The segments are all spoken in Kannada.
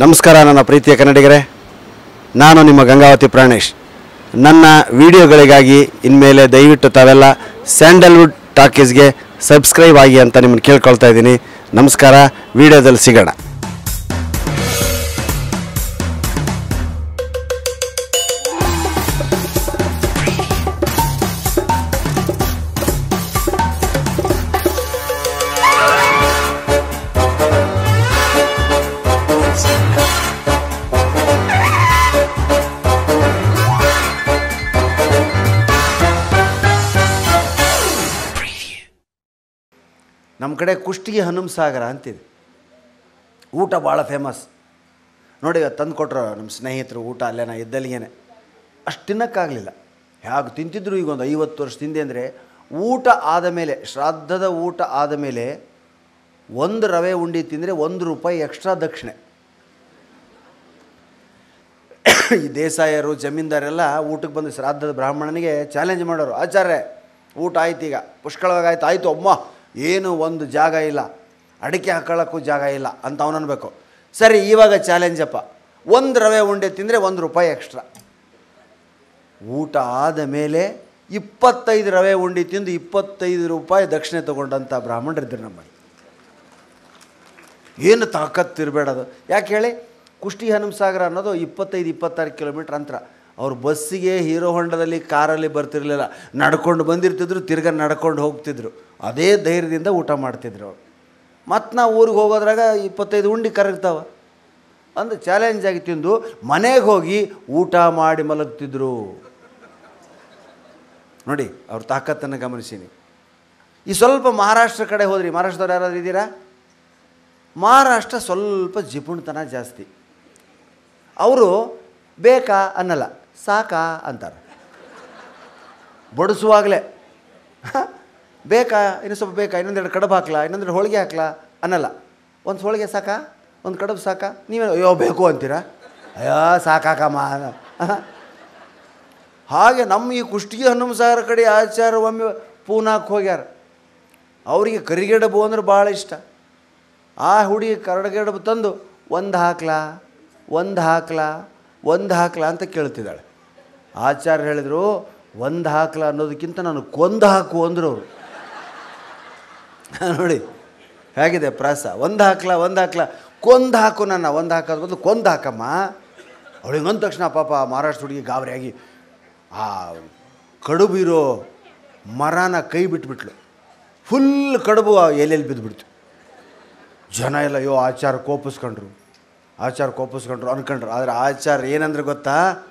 ನಮಸ್ಕಾರ ನನ್ನ ಪ್ರೀತಿಯ ಕನ್ನಡಿಗರೇ. ನಾನು ನಿಮ್ಮ ಗಂಗಾವತಿ ಪ್ರಾಣೇಶ್. ನನ್ನ ವಿಡಿಯೋಗಳಿಗಾಗಿ ಇನ್ಮೇಲೆ ದಯವಿಟ್ಟು ತಾವೆಲ್ಲ ಸ್ಯಾಂಡಲ್ವುಡ್ ಟಾಕೀಸ್ಗೆ ಸಬ್ಸ್ಕ್ರೈಬ್ ಆಗಿ ಅಂತ ನಿಮ್ಮನ್ನು ಕೇಳ್ಕೊಳ್ತಾ ಇದ್ದೀನಿ. ನಮಸ್ಕಾರ, ವಿಡಿಯೋದಲ್ಲಿ ಸಿಗೋಣ. ನಮ್ಮ ಕಡೆ ಕುಷ್ಟಗಿ ಹನುಮ ಸಾಗರ ಅಂತಿದೆ. ಊಟ ಭಾಳ ಫೇಮಸ್ ನೋಡಿ ತಂದು ಕೊಟ್ಟರು ನಮ್ಮ ಸ್ನೇಹಿತರು ಊಟ ಅಲ್ಲೇನ ಇದ್ದಲ್ಲಿಗೇನೆ ಅಷ್ಟು ತಿನ್ನೋಕ್ಕಾಗಲಿಲ್ಲ. ಹೇಗೆ ತಿಂತಿದ್ರು ಈಗ ಒಂದು ಐವತ್ತು ವರ್ಷ ತಿಂದೆ ಅಂದರೆ ಊಟ ಆದ ಮೇಲೆ, ಶ್ರಾದ್ದದ ಊಟ ಆದ ಮೇಲೆ ಒಂದು ರವೆ ಉಂಡಿ ತಿಂದರೆ ಒಂದು ರೂಪಾಯಿ ಎಕ್ಸ್ಟ್ರಾ ದಕ್ಷಿಣೆ. ಈ ದೇಸಾಯರು, ಜಮೀನ್ದಾರೆಲ್ಲ ಊಟಕ್ಕೆ ಬಂದು ಶ್ರಾದ್ದದ ಬ್ರಾಹ್ಮಣನಿಗೆ ಚಾಲೆಂಜ್ ಮಾಡೋರು, ಆಚಾರ್ಯ, ಊಟ ಆಯ್ತು ಈಗ ಪುಷ್ಕಳವಾಗಿ ಆಯ್ತು, ಆಯಿತು ಅಮ್ಮ. ಏನು ಒಂದು ಜಾಗ ಇಲ್ಲ. ಅಡಿಕೆ ಹಾಕೊಳ್ಳೋಕ್ಕೂ ಜಾಗ ಇಲ್ಲ ಅಂತ ಅವನು ಸರಿ, ಇವಾಗ ಚಾಲೆಂಜಪ್ಪ ಒಂದು ರವೆ ಉಂಡೆ ತಿಂದರೆ ಒಂದು ರೂಪಾಯಿ ಎಕ್ಸ್ಟ್ರಾ ಊಟ ಆದ ಮೇಲೆ ಇಪ್ಪತ್ತೈದು ರವೆ ಉಂಡೆ ತಿಂದು ಇಪ್ಪತ್ತೈದು ರೂಪಾಯಿ ದಕ್ಷಿಣೆ ತೊಗೊಂಡಂಥ ಬ್ರಾಹ್ಮಣರಿದ್ದರು ನಮ್ಮಲ್ಲಿ. ಏನು ತಾಕತ್ತಿರಬೇಡದು ಯಾಕೆ ಹೇಳಿ? ಕುಷ್ಟಿ ಹನುಮಸಾಗರ ಅನ್ನೋದು ಇಪ್ಪತ್ತೈದು, ಇಪ್ಪತ್ತಾರು ಕಿಲೋಮೀಟ್ರ್ ಅಂತರ. ಅವ್ರು ಬಸ್ಸಿಗೆ ಹೀರೋ ಹೊಂಡದಲ್ಲಿ ಕಾರಲ್ಲಿ ಬರ್ತಿರ್ಲಿಲ್ಲ. ನಡ್ಕೊಂಡು ಬಂದಿರ್ತಿದ್ರು, ತಿರ್ಗಾ ನಡ್ಕೊಂಡು ಹೋಗ್ತಿದ್ರು. ಅದೇ ಧೈರ್ಯದಿಂದ ಊಟ ಮಾಡ್ತಿದ್ರು ಅವ್ರು. ಮತ್ತು ನಾವು ಊರಿಗೆ ಹೋಗೋದ್ರಾಗ ಇಪ್ಪತ್ತೈದು ಉಂಡಿ ಕರಗ್ತಾವ. ಅಂದು ಚಾಲೆಂಜ್ ಆಗಿ ತಿಂದು ಮನೆಗೆ ಹೋಗಿ ಊಟ ಮಾಡಿ ಮಲಗ್ತಿದ್ರು. ನೋಡಿ, ಅವ್ರ ತಾಕತ್ತನ್ನು ಗಮನಿಸೀನಿ. ಈ ಸ್ವಲ್ಪ ಮಹಾರಾಷ್ಟ್ರ ಕಡೆ ಹೋದ್ರಿ, ಮಹಾರಾಷ್ಟ್ರದವ್ರು ಯಾರಾದ್ರು ಇದ್ದೀರಾ? ಮಹಾರಾಷ್ಟ್ರ ಸ್ವಲ್ಪ ಜಿಪುಣತನ ಜಾಸ್ತಿ. ಅವರು ಬೇಕಾ ಅನ್ನಲ್ಲ. ಸಾಕಾ ಅಂತಾರೆ. ಬಡಿಸುವಾಗಲೇ. ಬೇಕಾ, ಇನ್ನು ಸ್ವಲ್ಪ ಬೇಕಾ ಇನ್ನೊಂದೆರಡು ಕಡಬು ಹಾಕ್ಲಾ ಇನ್ನೊಂದೆರಡು ಹೋಳಿಗೆ ಹಾಕ್ಲಾ ಅನ್ನಲ್ಲ. ಒಂದು ಹೋಳಿಗೆ ಸಾಕಾ, ಒಂದು ಕಡಬು ಸಾಕಾ ನೀವೇ ಅಯ್ಯೋ, ಬೇಕು ಅಂತೀರಾ? ಅಯ್ಯೋ, ಸಾಕಾಕಮ್ಮ. ಹಾಗೆ ನಮ್ಮ ಈ ಕುಷ್ಟಗಿ ಹನುಮಸಾರ ಕಡೆ ಆಚಾರ ಒಮ್ಮೆ ಪೂನಾಕ್ಕೆ ಹೋಗ್ಯಾರ. ಅವರಿಗೆ ಕರಿಗೆಡಬು ಅಂದ್ರೆ ಭಾಳ ಇಷ್ಟ. ಆ ಹುಡುಗಿ ಕರಡಗೆಡಬು ತಂದು ಒಂದು ಹಾಕ್ಲಾ ಒಂದು ಹಾಕ್ಲಾ ಒಂದು ಹಾಕ್ಲಾ ಅಂತ ಕೇಳ್ತಿದ್ದಾಳೆ. ಆಚಾರ್ಯ ಹೇಳಿದರು, ಒಂದು ಹಾಕಲ ಅನ್ನೋದಕ್ಕಿಂತ ನಾನು ಕೊಂದು ಹಾಕು ಅಂದರು ಅವರು. ನೋಡಿ, ಹೇಗಿದೆ ಪ್ರಾಸ ಒಂದು ಹಾಕ್ಲ ಒಂದು ಹಾಕ್ಲ, ಕೊಂದು ಹಾಕು ನನ್ನ, ಒಂದು ಹಾಕೋದು ಬದಲು ಕೊಂದು ಹಾಕಮ್ಮ. ಅವಳಿಗೆ ಅಂದ ತಕ್ಷಣ ಪಾಪ ಮಹಾರಾಷ್ಟ್ರ ಹುಡುಗಿ ಗಾಬರಿಯಾಗಿ ಆ ಕಡುಬು ಇರೋ ಮರನ ಕೈ ಬಿಟ್ಬಿಟ್ಲು. ಫುಲ್ ಕಡುಬು ಎಲೆಯಲ್ಲಿ ಬಿದ್ದುಬಿಡ್ತು ಜನ ಎಲ್ಲ, ಅಯ್ಯೋ ಆಚಾರ ಕೋಪಿಸ್ಕೊಂಡ್ರು. ಆಚಾರ ಕೋಪಿಸ್ಕೊಂಡ್ರು ಅನ್ಕೊಂಡ್ರು. ಆದರೆ ಆಚಾರ ಏನಂದ್ರೆ ಗೊತ್ತಾ?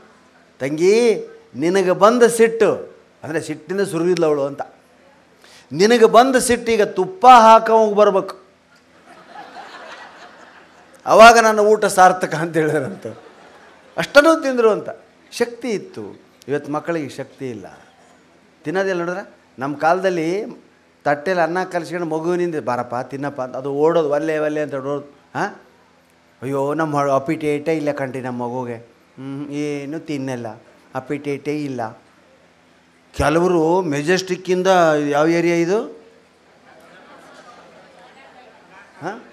ತಂಗಿ, ನಿನಗೆ ಬಂದ ಸಿಟ್ಟು ಅಂದರೆ ಸಿಟ್ಟಿಂದ ಸುರಿದಿಲ್ಲವಳು ಅಂತ. ನಿನಗೆ ಬಂದ ಸಿಟ್ಟೀಗ ತುಪ್ಪ ಹಾಕೋಗಿ ಬರ್ಬೇಕು. ಅವಾಗ ನನ್ನ ಊಟ ಸಾರ್ಥಕ ಅಂತ ಹೇಳಿದ್ರಂತ. ಅಷ್ಟನ್ನು ತಿಂದರು ಅಂತ. ಶಕ್ತಿ ಇತ್ತು. ಇವತ್ತು ಮಕ್ಕಳಿಗೆ ಶಕ್ತಿ ಇಲ್ಲ. ತಿನ್ನೋದಿಲ್ಲ ನೋಡಿದ್ರೆ ನಮ್ಮ ಕಾಲದಲ್ಲಿ ತಟ್ಟೆಲಿ ಅನ್ನ ಕಲಿಸ್ಕೊಂಡು ಮಗುವಿನಿಂದ ಬಾರಪ್ಪ, ತಿನ್ನಪ್ಪ ಅಂತ. ಅದು ಓಡೋದು ಒಲ್ಲೆ ಒಲ್ಲೆ ಅಂತ ಓಡೋದು ಹಾಂ? ಅಯ್ಯೋ, ನಮ್ಮ ಅಪಿಟೇಟೇ ಇಲ್ಲ ಕಣ್ರಿ ನಮ್ಮ ಮಗುಗೆ. ಏನು ತಿನ್ನಲ್ಲ. ಅಪಿಟೇಟೇ ಇಲ್ಲ. ಕೆಲವರು ಮೆಜೆಸ್ಟಿಕ್ಕಿಂದ ಯಾವ ಏರಿಯಾ ಇದು? ಹಾಂ?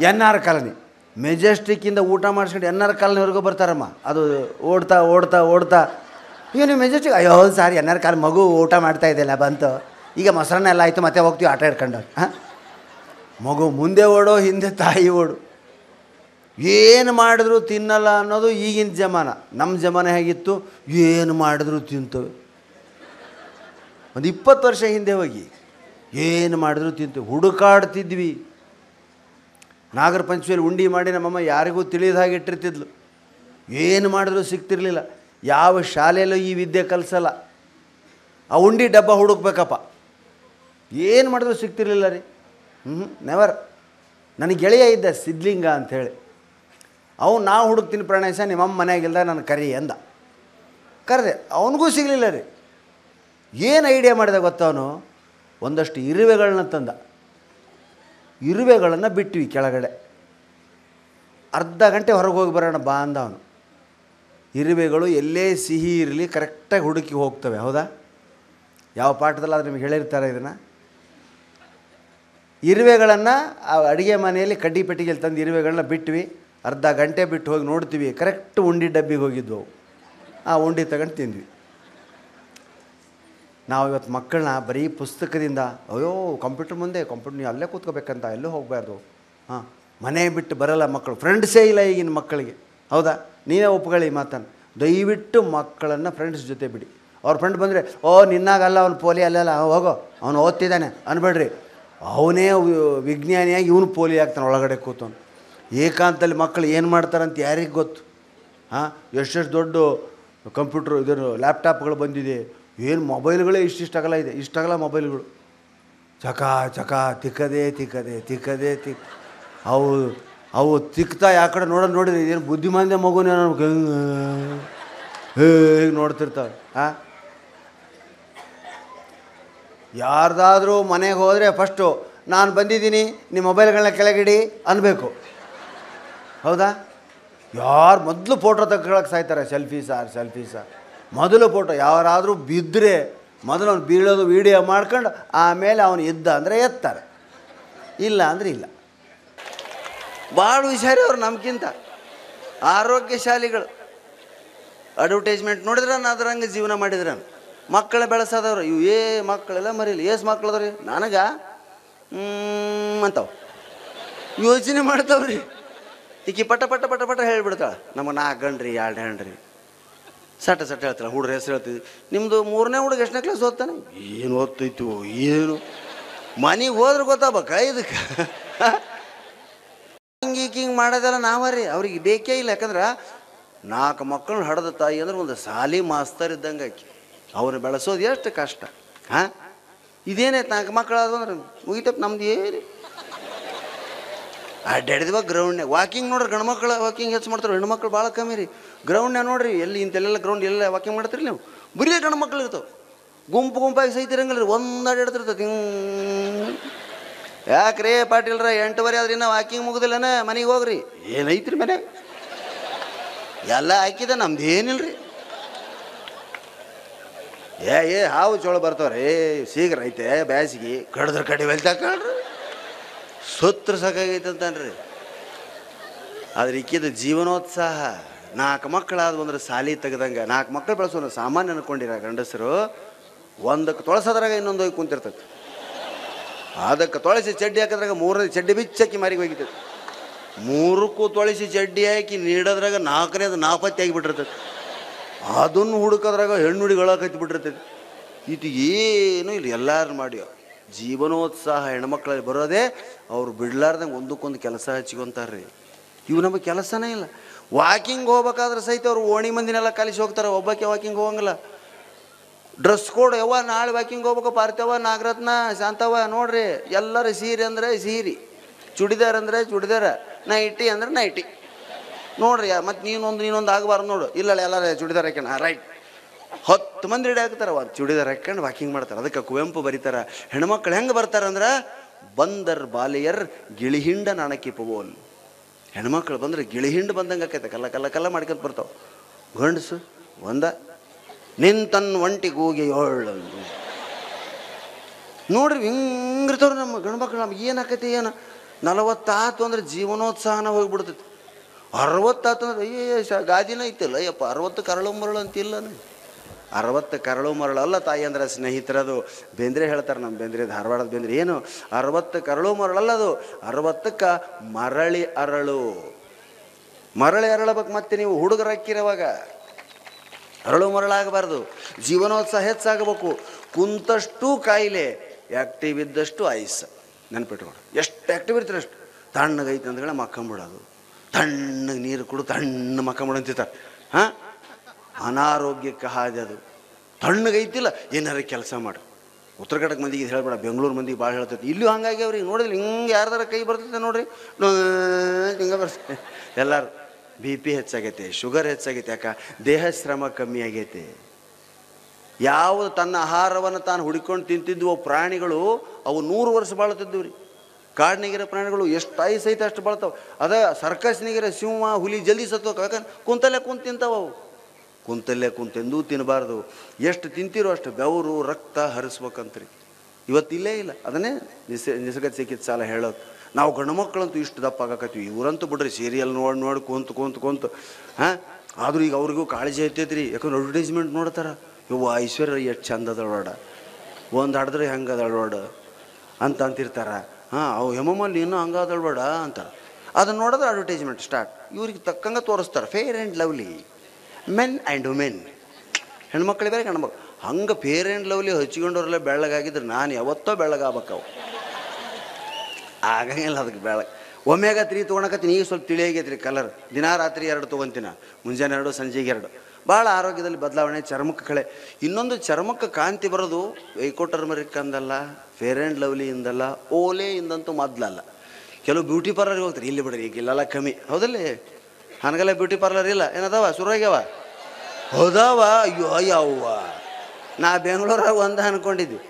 N R colony. ಮೆಜೆಸ್ಟಿಕ್ಕಿಂದ ಊಟ ಮಾಡಿಸ್ಕೊಂಡು ಎನ್ ಆರ್ ಕಾಲನಿವರೆಗೂ ಬರ್ತಾರಮ್ಮ. ಅದು ಓಡ್ತಾ ಓಡ್ತಾ ಓಡ್ತಾ. ಅಯ್ಯೋ, ನೀವು ಮೆಜೆಸ್ಟಿಕ್ ಅಯ್ಯೋ ಸಾರಿ ಎನ್ ಆರ್ ಕಾಲ ಮಗು ಊಟ ಮಾಡ್ತಾ ಇದೆಯಲ್ಲ ಬಂತು. ಈಗ ಮೊಸರನ್ನೆಲ್ಲ ಆಯಿತು, ಮತ್ತೆ ಹೋಗ್ತೀವಿ ಆಟ ಆಡ್ಕೊಂಡು ಹಾಂ? ಮಗು ಮುಂದೆ ಓಡೋ, ಹಿಂದೆ ತಾಯಿ ಓಡು. ಏನು ಮಾಡಿದ್ರು ತಿನ್ನಲ್ಲ ಅನ್ನೋದು ಈಗಿನ ಜಮಾನ. ನಮ್ಮ ಜಮಾನ ಹೇಗಿತ್ತು? ಏನು ಮಾಡಿದ್ರು ತಿಂತವೆ. ಒಂದು ಇಪ್ಪತ್ತು ವರ್ಷ ಹಿಂದೆ ಹೋಗಿ. ಏನು ಮಾಡಿದ್ರು ತಿಂತು ಹುಡುಕಾಡ್ತಿದ್ವಿ. ನಾಗರ ಪಂಚಮಿಯಲ್ಲಿ ಉಂಡಿ ಮಾಡಿ ನಮ್ಮಮ್ಮ ಯಾರಿಗೂ ತಿಳಿದ ಹಾಗೆ ಇಟ್ಟಿರ್ತಿದ್ಲು. ಏನು ಮಾಡಿದ್ರು ಸಿಗ್ತಿರ್ಲಿಲ್ಲ. ಯಾವ ಶಾಲೆಯಲ್ಲೂ ಈ ವಿದ್ಯೆ ಕಲಿಸಲ್ಲ. ಆ ಉಂಡಿ ಡಬ್ಬ ಹುಡುಕ್ಬೇಕಪ್ಪ. ಏನು ಮಾಡಿದ್ರು ಸಿಗ್ತಿರ್ಲಿಲ್ಲ ರೀ. ಹ್ಞೂ ನೆವರ್ ನನಗೆ ಗೆಳೆಯ ಇದ್ದ ಸಿದ್ಲಿಂಗ ಅಂಥೇಳಿ ಅವ್ನು ನಾ ಹುಡುಕ್ತೀನಿ ಪ್ರಾಣೇಶ ನಿಮ್ಮಮ್ಮ ಮನೆಯಾಗಿಲ್ದ ನಾನು ಕರಿ ಅಂದ ಕರೆದೆ, ಅವನಿಗೂ ಸಿಗಲಿಲ್ಲ ರೀ. ಏನು ಐಡಿಯಾ ಮಾಡಿದ ಗೊತ್ತವನು? ಒಂದಷ್ಟು ಇರುವೆಗಳನ್ನ ತಂದ. ಇರುವೆಗಳನ್ನು ಬಿಟ್ವಿ ಕೆಳಗಡೆ. ಅರ್ಧ ಗಂಟೆ ಹೊರಗೆ ಹೋಗಿ ಬರೋಣ ಬಾ ಅಂದ ಅವನು ಇರುವೆಗಳು ಎಲ್ಲೇ ಸಿಹಿ ಇರಲಿ ಕರೆಕ್ಟಾಗಿ ಹುಡುಕಿ ಹೋಗ್ತವೆ, ಹೌದಾ? ಯಾವ ಪಾಠದಲ್ಲಿ ಆದ್ರೆ ನಿಮ್ಗೆ ಹೇಳಿರ್ತಾರೆ ಇದನ್ನು? ಇರುವೆಗಳನ್ನು ಆ ಅಡುಗೆ ಮನೆಯಲ್ಲಿ ಕಡ್ಡಿ ಪೆಟ್ಟಿಗೆಯಲ್ಲಿ ತಂದು ಇರುವೆಗಳನ್ನ ಬಿಟ್ವಿ. ಅರ್ಧ ಗಂಟೆ ಬಿಟ್ಟು ಹೋಗಿ ನೋಡ್ತೀವಿ ಕರೆಕ್ಟ್ ಉಂಡಿ ಡಬ್ಬಿಗೆ ಹೋಗಿದ್ವು. ಆ ಉಂಡಿ ತಗೊಂಡು ತಿಂದ್ವಿ. ನಾವು ಇವತ್ತು ಮಕ್ಕಳನ್ನ ಬರೀ ಪುಸ್ತಕದಿಂದ, ಅಯ್ಯೋ ಕಂಪ್ಯೂಟರ್ ಮುಂದೆ ಕಂಪ್ಯೂಟರ್ ನೀವು ಅಲ್ಲೇ ಕೂತ್ಕೋಬೇಕಂತ, ಎಲ್ಲೂ ಹೋಗಬಾರ್ದು. ಹಾಂ, ಮನೆ ಬಿಟ್ಟು ಬರಲ್ಲ ಮಕ್ಕಳು. ಫ್ರೆಂಡ್ಸೇ ಇಲ್ಲ ಈಗಿನ ಮಕ್ಕಳಿಗೆ. ಹೌದಾ? ನೀನೇ ಒಪ್ಕೊಳ್ಳಿ ಮಾತನ್ನು. ದಯವಿಟ್ಟು ಮಕ್ಕಳನ್ನು ಫ್ರೆಂಡ್ಸ್ ಜೊತೆ ಬಿಡಿ. ಅವ್ರ ಫ್ರೆಂಡ್ ಬಂದರೆ, ಓ, ನಿನ್ನಾಗಲ್ಲ ಅವ್ನು ಪೋಲಿ ಅಲ್ಲಲ್ಲ ಹೋಗೋ. ಅವನು ಓದ್ತಿದ್ದಾನೆ. ಅನ್ಬೇಡ್ರಿ. ಅವನೇ ವಿಜ್ಞಾನಿಯಾಗಿ, ಇವನು ಪೋಲಿ ಆಗ್ತಾನೆ, ಒಳಗಡೆ ಕೂತವನು. ಏಕಾಂತದಲ್ಲಿ ಮಕ್ಕಳು ಏನು ಮಾಡ್ತಾರಂತ ಯಾರಿಗೆ ಗೊತ್ತು? ಹಾಂ, ಎಷ್ಟೆಷ್ಟು ದೊಡ್ಡ ಕಂಪ್ಯೂಟ್ರ್ ಇದನ್ನು, ಲ್ಯಾಪ್ಟಾಪ್ಗಳು ಬಂದಿದೆ. ಏನು ಮೊಬೈಲ್ಗಳೇ ಇಷ್ಟಿಷ್ಟಾಗಲ್ಲ ಇದೆ. ಇಷ್ಟಾಗಲ್ಲ ಮೊಬೈಲ್ಗಳು. ಚಕ ಚಕ, ತಿಕ್ಕದೆ ತಿಕ್ಕದೆ ತಿಕ್ಕದೆ, ತಿಕ್. ಅವು ಅವು ತಿಕ್ತಾ ಯಾವ ಕಡೆ ನೋಡೋದು ನೋಡಿದ್ರೆ ಏನು ಬುದ್ಧಿಮಾಂದ್ಯ ಮಗುನೇ ಹೇಗೆ ನೋಡ್ತಿರ್ತಾವೆ ಹಾಂ? ಯಾರ್ದಾದ್ರೂ ಮನೆಗೆ ಹೋದರೆ ಫಸ್ಟು ನಾನು ಬಂದಿದ್ದೀನಿ ನಿಮ್ಮ ಮೊಬೈಲ್ಗಳನ್ನ ಕೆಳಗಿಡಿ ಅನ್ಬೇಕು. ಹೌದಾ? ಯಾರು ಮೊದಲು ಫೋಟೋ ತಗೊಳಕ್ಕೆ ಸಾಯ್ತಾರೆ? ಸೆಲ್ಫಿ ಸಾರ್ ಸೆಲ್ಫಿ ಸಾರ್ ಮೊದಲು ಫೋಟೋ ಯಾರಾದರೂ ಬಿದ್ದರೆ ಮೊದಲು ಅವ್ನು ಬೀಳೋದು ವೀಡಿಯೋ ಮಾಡ್ಕೊಂಡು ಆಮೇಲೆ ಅವನು ಇದ್ದ ಅಂದರೆ ಎತ್ತಾರೆ. ಇಲ್ಲ ಅಂದರೆ ಇಲ್ಲ. ಭಾಳ ಹುಷಾರಿ ಅವ್ರು ನಮ್ಗಿಂತ ಆರೋಗ್ಯಶಾಲಿಗಳು. ಅಡ್ವರ್ಟೈಸ್ಮೆಂಟ್ ನೋಡಿದ್ರೆ ಅದ್ರಂಗೆ ಜೀವನ ಮಾಡಿದ್ರೆ. ಮಕ್ಕಳ ಬೆಳೆಸೋದವ್ರು. ಇವು ಏ ಮಕ್ಕಳೆಲ್ಲ ಮರೀಲಿ. ಏಸ್ ಮಕ್ಕಳದವ್ರಿ ನನಗೆ? ಅಂತಾವ. ಯೋಚನೆ ಮಾಡ್ತಾವ್ರಿ. ಈಕಿ ಪಟ ಪಟ ಪಟ ಪಟ ಹೇಳಿಬಿಡ್ತಾಳೆ. ನಮಗೆ ನಾಲ್ಕು ಗಂಡ್ರಿ ಎರಡು ಹೆಣ್ರಿ. ಸಟ ಸಟ ಹೇಳ್ತಾಳೆ. ಹುಡ್ರ ಹೆಸರು ಹೇಳ್ತೀವಿ ನಿಮ್ಮದು ಮೂರನೇ ಹುಡುಗ ಎಷ್ಟನೇ ಕ್ಲಾಸ್ ಓದ್ತಾನೆ? ಏನು ಓದ್ತೈತು, ಏನು? ಮನೆಗೆ ಹೋದ್ರೆ ಗೊತ್ತಾಗ ಇದಕ್ಕೆ. ಹಿಂಗೆ ಹಿಂಗೆ ಮಾಡೋದೆಲ್ಲ ನಾವೇ ಅವ್ರಿಗೆ ಬೇಕೇ ಇಲ್ಲ. ಯಾಕಂದ್ರೆ ನಾಲ್ಕು ಮಕ್ಕಳನ್ನ ಹಡದ ತಾಯಿ ಅಂದ್ರೆ ಒಂದು ಸಾಲಿ ಮಾಸ್ತರ್ ಇದ್ದಂಗೆ ಆಕಿ. ಅವ್ರನ್ನ ಬೆಳೆಸೋದು ಎಷ್ಟು ಕಷ್ಟ. ಹಾಂ? ಇದೇನೈತೆ ನಾಲ್ಕು ಅಂದ್ರೆ ಮುಗಿತಪ್ಪ ನಮ್ದು ಏನು ಅಡ್ಡಾಡಿದ್ವಾಗ ಗ್ರೌಂಡ್ನಾಗ ವಾಕಿಂಗ್ ನೋಡ್ರಿ ಗಂಡು ಮಕ್ಕಳು ವಾಕಿಂಗ್ ಹೆಚ್ಚು ಮಾಡ್ತಾರೆ ಹೆಣ್ಮಕ್ಳು ಭಾಳ ಕಮ್ಮಿ ರೀ. ಗ್ರೌಂಡ್ನಾಗ ನೋಡ್ರಿ, ಎಲ್ಲಿ ಇಂತೆಲ್ಲ ಗ್ರೌಂಡ್ ಎಲ್ಲ ವಾಕಿಂಗ್ ಮಾಡ್ತೀರಿ ನೀವು? ಬರೀ ಗಂಡು ಮಕ್ಳು ಇರ್ತಾವೆ. ಗುಂಪು ಗುಂಪಾಗಿ ಸಹಿತಿರಂಗಿಲ್ಲ ರೀ ಒಂದು ಅಡ್ಡಾಡ್ತಿರ್ತದೆ ಯಾಕೆ ರೀ ಪಾಟೀಲ್ರ, ಎಂಟುವರೆ ಆದ್ರೆ ಇನ್ನೂ ವಾಕಿಂಗ್ ಮುಗಿದಿಲ್ಲನೇ? ಮನೆಗೆ ಹೋಗ್ರಿ. ಏನೈತ್ರಿ ಮನ್ಯಾಗ? ಎಲ್ಲ ಹಾಕಿದ, ನಮ್ದು ಏನಿಲ್ಲ ರೀ ಏ ಏ, ಹಾವು ಚೋಳ ಬರ್ತಾವ್ರಿ. ಐತೆ, ಬ್ಯಾಸಿಗೆ. ಕಡ್ದ್ರ ಕಡಿ ಕಳ್ರಿ ಸುತ್ರ ಸಾಕಾಗೈತೆ ಅಂತನ್ರಿ. ಆದ್ರೆ ಇಕ್ಕಿದ ಜೀವನೋತ್ಸಾಹ. ನಾಲ್ಕು ಮಕ್ಕಳಾದ ಅಂದ್ರೆ ಸಾಲಿ ತೆಗ್ದಂಗೆ. ನಾಲ್ಕು ಮಕ್ಕಳು ಬೆಳೆಸೋಣ ಸಾಮಾನ್ಯ ಅನ್ಕೊಂಡಿರ ಗಂಡಸರು. ಒಂದಕ್ಕೆ ತೊಳಸೋದ್ರಾಗ ಇನ್ನೊಂದು ಹೋಗಿ ಕುಂತಿರ್ತೈತೆ. ಅದಕ್ಕೆ ತೊಳಸಿ ಚಡ್ಡಿ ಹಾಕಿದ್ರಾಗ ಮೂರನೇ ಚಡ್ಡಿ ಬಿಚ್ಚಕ್ಕಿ ಮಾರಿಗೆ ಹೋಗಿರ್ತೈತೆ ಮೂರಕ್ಕೂ ತೊಳಸಿ ಚಡ್ಡಿ ಹಾಕಿ ನೀಡೋದ್ರಾಗ ನಾಲ್ಕನೇದು ನಾಪತ್ತಿ ಆಗಿಬಿಟ್ಟಿರ್ತೈತೆ. ಅದನ್ನು ಹುಡುಕೋದ್ರಾಗ ಹೆಣ್ಣು ಹುಡುಗಿ ಬಿಟ್ಟಿರ್ತೈತೆ ಇದು ಏನು ಇಲ್ಲ ಎಲ್ಲರೂ ಮಾಡಿ. ಜೀವನೋತ್ಸಾಹ ಹೆಣ್ಮಕ್ಳಲ್ಲಿ ಬರೋದೇ ಅವ್ರು ಬಿಡ್ಲಾರ್ದಂಗೆ ಒಂದಕ್ಕೊಂದು ಕೆಲಸ ಹಚ್ಕೊಂತಾರ್ರಿ ಇವು ನಮಗೆ ಕೆಲಸನೇ ಇಲ್ಲ. ವಾಕಿಂಗ್ ಹೋಗ್ಬೇಕಾದ್ರೆ ಸಹಿತ ಅವ್ರು ಓಣಿ ಮಂದಿನೆಲ್ಲ ಕಲಿಸಿ ಹೋಗ್ತಾರೆ. ಒಬ್ಬಕ್ಕೆ ವಾಕಿಂಗ್ ಹೋಗಂಗಿಲ್ಲ. ಡ್ರೆಸ್ ಕೋಡ್ ಯವ್ವ, ನಾಳೆ ವಾಕಿಂಗ್ ಹೋಗ್ಬೇಕು. ಪಾರ್ಥವ, ನಾಗರತ್ನ ಶಾಂತವ ನೋಡ್ರಿ. ಎಲ್ಲರೂ ಸೀರೆ ಅಂದರೆ ಸೀರೆ. ಚುಡಿದಾರ ಅಂದರೆ ಚುಡಿದಾರ. ನೈಟಿ ಅಂದ್ರೆ ನೈಟಿ ನೋಡ್ರಿ, ಮತ್ತು ನೀನೊಂದು ನೀನೊಂದು ಆಗಬಾರ್ದು ನೋಡು. ಇಲ್ಲ ಎಲ್ಲರೂ ಚುಡಿದಾರ ಹಾಕ್ಯಣ ರೈಟ್ ಹತ್ತು ಮಂದಿ ರೆಡಿ ಆಗ್ತಾರೆ, ಒಂದು ಚೂಡಿದಾರ್ ಹಾಕ್ಕೊಂಡು ವಾಕಿಂಗ್ ಮಾಡ್ತಾರೆ. ಅದಕ್ಕೆ ಕುವೆಂಪು ಬರೀತಾರೆ, ಹೆಣ್ಮಕ್ಳು ಹೆಂಗೆ ಬರ್ತಾರಂದ್ರೆ ಬಂದರ್ ಬಾಲಿಯರ್ ಗಿಳಿಹಿಂಡ ನಾಣಕಿ ಪವೋಲ್ ಹೆಣ್ಮಕ್ಳು ಬಂದ್ರೆ ಗಿಳಿಹಿಂಡ ಬಂದಂಗೆ ಆಕೈತೆ, ಕಲ್ಲ ಕಲ್ಲ ಕಲ್ಲ ಮಾಡ್ಕೊಂತ ಬರ್ತಾವೆ. ಗಂಡಸು, ಒಂದ ನಿಂತನ್ ಒಂಟಿ ಕೂಗಿ ಏಳು. ನೋಡ್ರಿ ಹಿಂಗಿರ್ತಾವ್ರಿ ನಮ್ಮ ಗಂಡ್ಮಕ್ಳು ನಮ್ಗೆ ಏನು ಆಕೈತಿ, ಏನು? ನಲವತ್ತಾತು ಅಂದ್ರೆ ಜೀವನೋತ್ಸಾಹನ ಹೋಗ್ಬಿಡ್ತೈತಿ. ಅರವತ್ತಾತು ಅಂದ್ರೆ ಅಯ್ಯೋ ಗಾದಿನ ಐತಿಲ್ಲ, ಅಯ್ಯಪ್ಪ, ಅರವತ್ತು ಕರಳು ಮರಳು ಅಂತಿಲ್ಲ ಅರವತ್ತು ಕರಳು ಮರಳು ಅಲ್ಲ ತಾಯಿ ಅಂದ್ರೆ ಸ್ನೇಹಿತರದು. ಬೆಂದ್ರೆ ಹೇಳ್ತಾರೆ ನಮ್ಮ ಬೆಂದ್ರೆ, ಧಾರವಾಡದ ಬೇಂದ್ರೆ. ಏನು? ಅರವತ್ತು ಕರಳು ಮರಳಲ್ಲದು. ಅರವತ್ತಕ್ಕೆ ಮರಳಿ ಅರಳು. ಮರಳಿ ಅರಳಬೇಕು ಮತ್ತೆ ನೀವು ಹುಡುಗರಾಕಿರುವಾಗ ಅರಳು ಮರಳಾಗಬಾರ್ದು. ಜೀವನೋತ್ಸಾಹ ಹೆಚ್ಚಾಗಬೇಕು. ಕುಂತಷ್ಟು ಕಾಯಿಲೆ ಆ್ಯಕ್ಟಿವ್ ಇದ್ದಷ್ಟು ಐಸ್ ನೆನ್ಪಿಟ್ಕೊಂಡು ಎಷ್ಟು ಆ್ಯಕ್ಟಿವ್ ಇರ್ತೀರ ಅಷ್ಟು? ತಣ್ಣಗೈತೆ ಅಂದ್ರೆ ಮಕ್ಕಂಬಿಡೋದು. ತಣ್ಣಗೆ ನೀರು ಕುಡು ತಣ್ಣ ಮಕ್ಕಂಬಿಡು ಅಂತಿರ್ತಾರೆ. ಹಾಂ? ಅನಾರೋಗ್ಯಕ್ಕೆ ಹಾದಿ ಅದು. ತಣ್ಣಗೈತಿಲ್ಲ ಏನಾರ ಕೆಲಸ ಮಾಡಿ. ಉತ್ತರ ಕಡಕ್ಕೆ ಮಂದಿಗೆ ಇದು ಹೇಳ್ಬೇಡ, ಬೆಂಗಳೂರು ಮಂದಿಗೆ ಭಾಳ ಹೇಳ್ತೈತಿ. ಇಲ್ಲೂ ಹಂಗಾಗಿ ಅವ್ರಿಗೆ ನೋಡಿದ್ರೆ ಹಿಂಗೆ ಯಾರ್ದಾರ ಕೈ ಬರ್ತೈತೆ ನೋಡ್ರಿ. ಹಿಂಗೆ ಬರ್ಸ ಎಲ್ಲರೂ ಬಿ ಪಿ ಹೆಚ್ಚಾಗೈತೆ, ಶುಗರ್ ಹೆಚ್ಚಾಗೈತೆ, ಯಾಕ? ದೇಹ ಶ್ರಮ ಕಮ್ಮಿ ಆಗೈತೆ. ಯಾವುದು ತನ್ನ ಆಹಾರವನ್ನು ತಾನು ಹುಡುಕೊಂಡು ತಿಂತಿದ್ವು ಪ್ರಾಣಿಗಳು, ಅವು ನೂರು ವರ್ಷ ಬಾಳ್ತಿದ್ವು ರೀ. ಕಾಡಿನಾಗಿರೋ ಪ್ರಾಣಿಗಳು ಎಷ್ಟು ಐಸ್ ಐತೆ ಅಷ್ಟು ಬಾಳ್ತಾವೆ. ಅದ ಸರ್ಕಸ್ನಿಗಿರೋ ಸಿಂಹ, ಹುಲಿ, ಜಲ್ದಿ ಸತ್ತೋಕೆ ಯಾಕಂದ್ರೆ ಕುಂತಲ್ಲೇ ಕುಂತು ತಿಂತಾವ ಅವು. ಕುಂತಲ್ಲೇ ಕುಂತೆಂದೂ ತಿನ್ನಬಾರ್ದು ಎಷ್ಟು ತಿಂತೀರೋ ಅಷ್ಟು ಬೆವರು ರಕ್ತ ಹರಿಸ್ಬೇಕಂತ್ರಿ. ಇವತ್ತಿಲ್ಲೇ ಇಲ್ಲ ಅದನ್ನೇ ನಿಸ ನಿಸರ್ಗ ಚಿಕಿತ್ಸಾಲ ಹೇಳೋದು. ನಾವು ಗಂಡು ಮಕ್ಕಳಂತೂ ಇಷ್ಟು ದಪ್ಪ ಆಗಕತ್ತೀವಿ. ಇವರಂತೂ ಬಿಡ್ರಿ ಸೀರಿಯಲ್ ನೋಡಿ ನೋಡಿ ಕುಂತು ಕುಂತು ಕುಂತು. ಹಾಂ? ಆದರೂ ಈಗ ಅವ್ರಿಗೂ ಕಾಳಜಿ ಐತೈತ್ರಿ. ಯಾಕಂದ್ರೆ ಅಡ್ವರ್ಟೈಸ್ಮೆಂಟ್ ನೋಡ್ತಾರ. ಇವು ಐಶ್ವರ್ಯ, ಎಷ್ಟು ಚಂದ ಅದ ಒಂದು ಹಡ್ದ್ರೆ ಹೆಂಗೆ ಅದ ನೋಡ. ಅಂತ ಅಂತಿರ್ತಾರ. ಹಾಂ, ಅವು ಹೆಮ್ಮಮ್ಮ ಇನ್ನೂ ಹಂಗೆ ಅದ ಬೇಡ ಅಂತಾರೆ. ಅದನ್ನು ನೋಡಿದ್ರೆ ಅಡ್ವರ್ಟೈಸ್ಮೆಂಟ್ ಸ್ಟಾರ್ಟ್ ಇವ್ರಿಗೆ ತಕ್ಕಂಗೆ ತೋರಿಸ್ತಾರೆ. Fair and lovely men and women ಹೆಣ್ಮಕ್ಳು ಬೇರೆ ಗಂಡ್ಮಕ್ಳು. ಹಂಗೆ ಪೇರೆಂಟ್ ಲವ್ಲಿ ಹಚ್ಕೊಂಡವ್ರೆಲ್ಲ ಬೆಳ್ಳಗಾಗಿದ್ರೆ ನಾನು ಯಾವತ್ತೋ ಬೆಳ್ಳಗಾಗಬೇಕವು. ಆಗಂಗಿಲ್ಲ ಅದಕ್ಕೆ ಬೆಳಗ್ಗೆ ಒಮ್ಮೆಗ ತ್ರೀ ತೊಗೊಳಕತ್ತೀನಿ ಈಗ ಸ್ವಲ್ಪ ತಿಳಿಯಾಗೈತ್ರಿ ಕಲರ್ ದಿನಾ ರಾತ್ರಿ ಎರಡು ತೊಗೊತೀನಿ. ಮುಂಜಾನೆ ಎರಡು, ಸಂಜೆಗೆ ಎರಡು. ಭಾಳ ಆರೋಗ್ಯದಲ್ಲಿ ಬದಲಾವಣೆ, ಚರ್ಮಕ್ಕೆ ಕಳೆ. ಇನ್ನೊಂದು ಚರ್ಮಕ್ಕೆ ಕಾಂತಿ ಬರೋದು ವೈಕೋಟರ್ಮರಿಕ್ ಅಂದಲ್ಲ ಫೇರ್ ಆ್ಯಂಡ್ ಲವ್ಲಿ ಇಂದಲ್ಲ, ಓಲೆ ಇಂದಂತೂ ಮೊದಲಲ್ಲ. ಕೆಲವು ಬ್ಯೂಟಿ ಪಾರ್ಲರ್ಗೆ ಹೋಗ್ತಾರೆ, ಇಲ್ಲಿ ಬಿಡ್ರಿ ಈಗ ಇಲ್ಲೆಲ್ಲ ಕಮ್ಮಿ. ಹೌದಲ್ಲಿ? ಹನಗಲ್ಲ ಬ್ಯೂಟಿ ಪಾರ್ಲರ್ ಇಲ್ಲ. ಏನದಾವ? ಶುರುವಾಗ್ಯಾವ? ಹೋದವ? ಅಯ್ಯೋ, ಯಾವ್ವ. ನಾ ಬೆಂಗಳೂರಾಗ ಒಂದು ಅನ್ಕೊಂಡಿದ್ವಿ.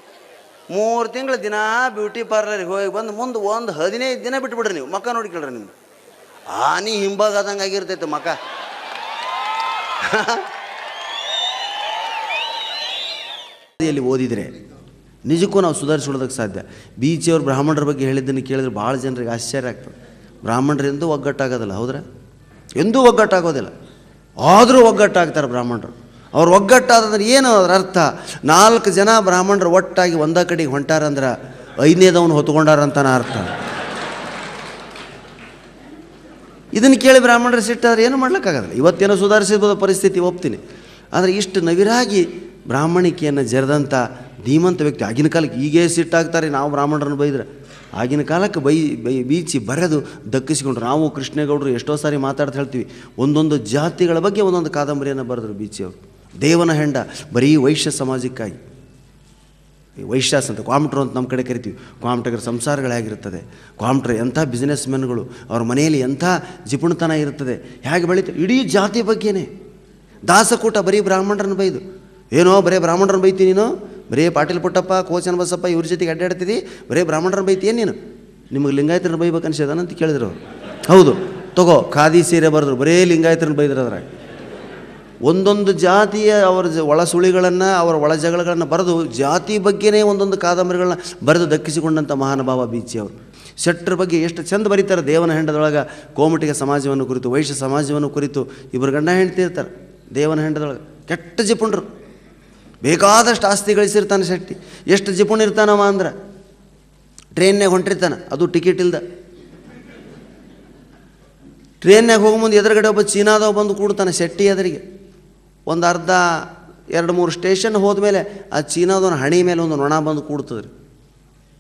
ಮೂರು ತಿಂಗಳು ದಿನ ಬ್ಯೂಟಿ ಪಾರ್ಲರ್ಗೆ ಹೋಗಿ ಬಂದು ಮುಂದೆ ಒಂದು ಹದಿನೈದು ದಿನ ಬಿಟ್ಬಿಡ್ರಿ ನೀವು. ಮಕ್ಕ ನೋಡ್ಕೊಳ್ರಿ ನಿಮ್ಮ ಆನಿ ಹಿಂಬಾಗದಂಗೆ ಆಗಿರ್ತೈತೆ ಇಲ್ಲಿ ಓದಿದರೆ ನಿಜಕ್ಕೂ ನಾವು ಸುಧಾರಿಸ್ಕೊಳ್ಳೋದಕ್ಕೆ ಸಾಧ್ಯ. ಬೀಚಿಯವ್ರು ಬ್ರಾಹ್ಮಣರ ಬಗ್ಗೆ ಹೇಳಿದ್ದನ್ನು ಕೇಳಿದ್ರೆ ಭಾಳ ಜನರಿಗೆ ಆಶ್ಚರ್ಯ ಆಗ್ತದೆ. ಬ್ರಾಹ್ಮಣರಿಂದ ಒಗ್ಗಟ್ಟಾಗೋದಿಲ್ಲ, ಹೌದ್ರಾ? ಎಂದೂ ಒಗ್ಗಟ್ಟಾಗೋದಿಲ್ಲ. ಆದರೂ ಒಗ್ಗಟ್ಟಾಗ್ತಾರೆ ಬ್ರಾಹ್ಮಣರು. ಅವ್ರು ಒಗ್ಗಟ್ಟಾದ್ರೆ ಏನು ಅದರ ಅರ್ಥ? ನಾಲ್ಕು ಜನ ಬ್ರಾಹ್ಮಣರು ಒಟ್ಟಾಗಿ ಒಂದ ಕಡೆಗೆ ಹೊಂಟಾರಂದ್ರೆ ಐದನೇದವನು ಹೊತ್ಕೊಂಡಾರಂತನ ಅರ್ಥ. ಇದನ್ನು ಕೇಳಿ ಬ್ರಾಹ್ಮಣರು ಸಿಟ್ಟಾದ್ರೆ ಏನು ಮಾಡ್ಲಿಕ್ಕಾಗಲ್ಲ ಇವತ್ತೇನೋ ಸುಧಾರಿಸಿರ್ಬೋದು ಪರಿಸ್ಥಿತಿ, ಒಪ್ತೀನಿ. ಆದರೆ ಇಷ್ಟು ನವಿರಾಗಿ ಬ್ರಾಹ್ಮಣಿಕೆಯನ್ನು ಜರೆದಂಥ ಧೀಮಂತ ವ್ಯಕ್ತಿ ಆಗಿನ ಕಾಲಕ್ಕೆ ಈಗೇ ಸಿಟ್ಟಾಗ್ತಾರೆ. ನಾವು ಬ್ರಾಹ್ಮಣರನ್ನು ಬೈದ್ರೆ. ಆಗಿನ ಕಾಲಕ್ಕೆ ಬೈ ಬೈ, ಬೀಚಿ ಬರೆದು ದಕ್ಕಿಸಿಕೊಂಡ್ರು ನಾವು ಕೃಷ್ಣೇಗೌಡರು ಎಷ್ಟೋ ಸಾರಿ ಮಾತಾಡ್ತಾ ಹೇಳ್ತೀವಿ. ಒಂದೊಂದು ಜಾತಿಗಳ ಬಗ್ಗೆ ಒಂದೊಂದು ಕಾದಂಬರಿಯನ್ನು ಬರೆದ್ರು ಬೀಚಿಯವರು ದೇವನ ಹೆಂಡ, ಬರೀ ವೈಶ್ಯ ಸಮಾಜಕ್ಕಾಗಿ. ವೈಶ್ಯಾಸ್ ಅಂತ ಕ್ವಾಮ್ಟ್ರು ಅಂತ ನಮ್ಮ ಕಡೆ ಕರಿತೀವಿ. ಕ್ವಾಮ್ಟಗರ ಸಂಸಾರಗಳಾಗಿರ್ತದೆ ಕ್ವಾಮ್ಟ್ರ್ ಎಂಥ ಬಿಸ್ನೆಸ್ ಮೆನ್ಗಳು ಅವ್ರ ಮನೆಯಲ್ಲಿ ಎಂಥ ಜಿಪುಣತನ ಇರ್ತದೆ ಹೇಗೆ ಬೆಳೀತಾರೆ ಇಡೀ ಜಾತಿ ಬಗ್ಗೆನೇ. ದಾಸಕೂಟ ಬರೀ ಬ್ರಾಹ್ಮಣರನ್ನು ಬೈದು. ಏನೋ ಬರೀ ಬ್ರಾಹ್ಮಣರನ್ನು ಬೈತೀನಿ ನೀನು? ಬರೀ ಪಾಟೀಲ್ ಪುಟ್ಟಪ್ಪ ಕೋಚನ ಬಸಪ್ಪ ಇವ್ರ ಜೊತೆಗೆ ಅಡ್ಡಾಡ್ತಿದ್ದಿ ಬರೇ ಬ್ರಾಹ್ಮಣರ ಬೈತಿ ನೀನು? ನಿಮಗೆ ಲಿಂಗಾಯತರನ್ನ ಬೈಬೇಕು ಅನ್ಸಿದಾನ ಅಂತ ಕೇಳಿದ್ರು ಹೌದು, ತಗೋ, ಖಾದಿ ಸೀರೆ ಬರೆದ್ರು, ಬರೇ ಲಿಂಗಾಯತರನ್ನ ಬೈದ್ರು ಅದ್ರಾಗ. ಒಂದೊಂದು ಜಾತಿಯ ಅವರ ಒಳ ಸುಳಿಗಳನ್ನು, ಅವರ ಒಳ ಬರೆದು, ಜಾತಿ ಬಗ್ಗೆನೇ ಒಂದೊಂದು ಕಾದಂಬರಿಗಳನ್ನ ಬರೆದು ದಕ್ಕಿಸಿಕೊಂಡಂಥ ಮಹಾನುಭಾವ ಬೀಚಿ ಅವರು. ಶೆಟ್ಟರ ಬಗ್ಗೆ ಎಷ್ಟು ಚಂದ ಬರೀತಾರೆ ದೇವನ ಹೆಂಡದೊಳಗೆ, ಕೋಮಟಿಗೆ ಸಮಾಜವನ್ನು ಕುರಿತು, ವೈಶ್ಯ ಸಮಾಜವನ್ನು ಕುರಿತು ಇಬ್ಬರು ಗಂಡ ಹೆಂಡ್ತಿರ್ತಾರೆ ದೇವನ ಹೆಂಡದೊಳಗೆ. ಕೆಟ್ಟ ಜಿಪುಣರು. ಬೇಕಾದಷ್ಟು ಆಸ್ತಿ ಗಳಿಸಿರ್ತಾನೆ ಶೆಟ್ಟಿ. ಎಷ್ಟು ಜಿಪುಣ ಇರ್ತಾನವ ಅಂದ್ರೆ? ಟ್ರೈನ್ನಾಗ ಹೊಂಟಿರ್ತಾನೆ. ಅದು ಟಿಕೆಟ್ ಇಲ್ದ. ಟ್ರೈನ್ನಾಗ ಹೋಗೋ ಮುಂದೆ ಎದುರುಗಡೆ ಒಬ್ಬ ಚೀನಾದವ ಬಂದು ಕೂಡ್ತಾನೆ ಶೆಟ್ಟಿ ಎದುರಿಗೆ. ಒಂದು ಅರ್ಧ, ಎರಡು, ಮೂರು ಸ್ಟೇಷನ್ ಹೋದ್ಮೇಲೆ ಆ ಚೀನಾದವನ ಹಣಿ ಮೇಲೆ ಒಂದು ನೊಣ ಬಂದು ಕೂಡ್ತದ್ರಿ.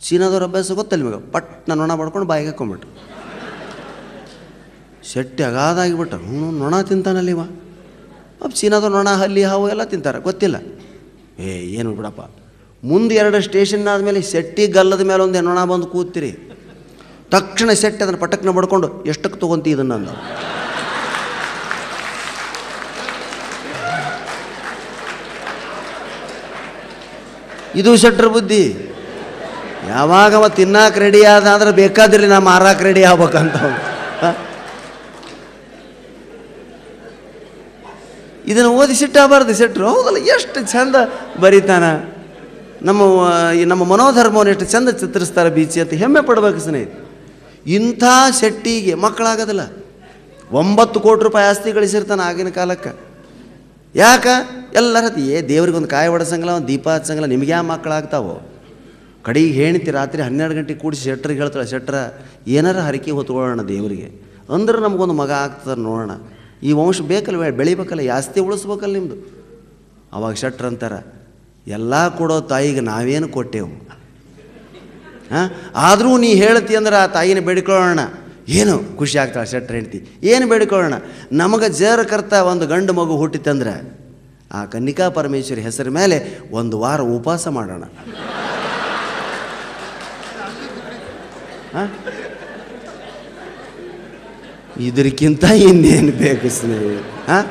ಚೀನಾದವ್ರ ಅಭ್ಯಾಸ ಗೊತ್ತಲ್ಲ ನಿಮಗೆ? ಪಟ್ ನಾನು ನೊಣ ಮಾಡ್ಕೊಂಡು ಬಾಯಿಗೆ ಹಾಕೊಂಡ್ಬಿಟ್ರು ಶೆಟ್ಟಿ ಅಗಾದಾಗಿಬಿಟ್ಟ ಹ್ಞೂ ನೊಣ ತಿಂತಾನಲ್ಲಿವ? ಅಪ್ಪ, ಚೀನಾದವ್ರು ನೊಣ ಹಲ್ಲಿ ಹಾವು ಎಲ್ಲ ತಿಂತಾರೆ. ಗೊತ್ತಿಲ್ಲ. ಏ, ಏನು ಬಿಡಪ್ಪ? ಮುಂದೆ ಎರಡು ಸ್ಟೇಷನ್ ಆದಮೇಲೆ ಸೆಟ್ಟಿ ಗಲ್ಲದ ಮೇಲೆ ಒಂದು ಹೆಣ್ಣೊಣ ಬಂದು ಕೂತಿರಿ. ತಕ್ಷಣ ಸೆಟ್ ಅದನ್ನು ಪಟಕ್ನ ಬಡ್ಕೊಂಡು ಎಷ್ಟಕ್ಕೆ ತೊಗೊಂತಿ ಇದನ್ನು ಅಂದ. ಇದು ಸೆಟ್ರ ಬುದ್ಧಿ. ಯಾವಾಗ ಅವ ತಿನ್ನಾಕ ರೆಡಿ ಆದ ಅಂದ್ರೆ ಬೇಕಾದಿರಲಿ ನಾ ಮಾರಾಕ ರೆಡಿ ಆಗ್ಬೇಕಂತ ಅವ್ನು. ಹ? ಇದನ್ನು ಓದಿ ಸಿಟ್ಟಾಗಬಾರ್ದು ಶೆಟ್ರು ಹೌದಲ್ಲ ಎಷ್ಟು ಚಂದ ಬರೀತಾನ. ನಮ್ಮ ನಮ್ಮ ಮನೋಧರ್ಮವನ್ನು ಎಷ್ಟು ಚಂದ ಚಿತ್ರಿಸ್ತಾರೆ ಬೀಚಿ ಅಂತ ಹೆಮ್ಮೆ ಪಡ್ಬೇಕು ಸ್ನೇಹಿತ ಇಂಥ ಶೆಟ್ಟಿಗೆ ಮಕ್ಕಳಾಗೋದಿಲ್ಲ. ಒಂಬತ್ತು ಕೋಟಿ ರೂಪಾಯಿ ಆಸ್ತಿ ಗಳಿಸಿರ್ತಾನೆ ಆಗಿನ ಕಾಲಕ್ಕೆ. ಯಾಕ? ಎಲ್ಲರ ಏ ದೇವ್ರಿಗೆ ಒಂದು ಕಾಯಿ ಹೊಡೆಸಂಗಿಲ್ಲ ಒಂದು ದೀಪ ಹಚ್ಚಂಗಲ್ಲ ನಿಮ್ಗೆ ಯಾವ ಮಕ್ಕಳಾಗ್ತಾವೋ? ಕಡೆಗೆ ಹೇಳ್ತಿ ರಾತ್ರಿ ಹನ್ನೆರಡು ಗಂಟೆಗೆ ಕೂಡಿಸಿ ಶೆಟ್ರಿಗೆ ಹೇಳ್ತಾಳೆ, ಶೆಟ್ರ, ಏನಾರ ಹರಕೆ ಹೊತ್ಕೊಳ್ಳೋಣ ದೇವರಿಗೆ. ಅಂದ್ರೆ ನಮಗೊಂದು ಮಗ ಆಗ್ತದೆ ನೋಡೋಣ. ಈ ವಂಶ ಬೇಕಲ್ಲ ಬೆಳಿಬೇಕಲ್ಲ ಜಾಸ್ತಿ ಉಳಿಸ್ಬೇಕಲ್ಲ ನಿಮ್ಮದು ಅವಾಗ ಶೆಟ್ರ್ ಅಂತಾರೆ, ಎಲ್ಲ ಕೊಡೋ ತಾಯಿಗೆ ನಾವೇನು ಕೊಟ್ಟೆವು? ಹಾಂ? ಆದರೂ ನೀ ಹೇಳ್ತಿ ಅಂದ್ರೆ ಆ ತಾಯಿನ ಬೇಡಿಕೊಳ್ಳೋಣ. ಏನು ಖುಷಿ ಆಗ್ತಾಳೆ ಶೆಟ್ರ್ ಹೆಂಡ್ತಿ? ಏನು ಬೇಡಿಕೊಳ್ಳೋಣ? ನಮಗೆ ಜೇರ ಕರ್ತ ಒಂದು ಗಂಡು ಮಗು ಹುಟ್ಟಿತಂದ್ರೆ, ಆ ಕನ್ನಿಕಾ ಪರಮೇಶ್ವರಿ ಹೆಸರ ಮೇಲೆ ಒಂದು ವಾರ ಉಪವಾಸ ಮಾಡೋಣ. ಹಾಂ? ಇದಕ್ಕಿಂತ ಇನ್ನೇನು ಬೇಕು ಸ್ನೇಹಿತರೆ ಹಾಂ?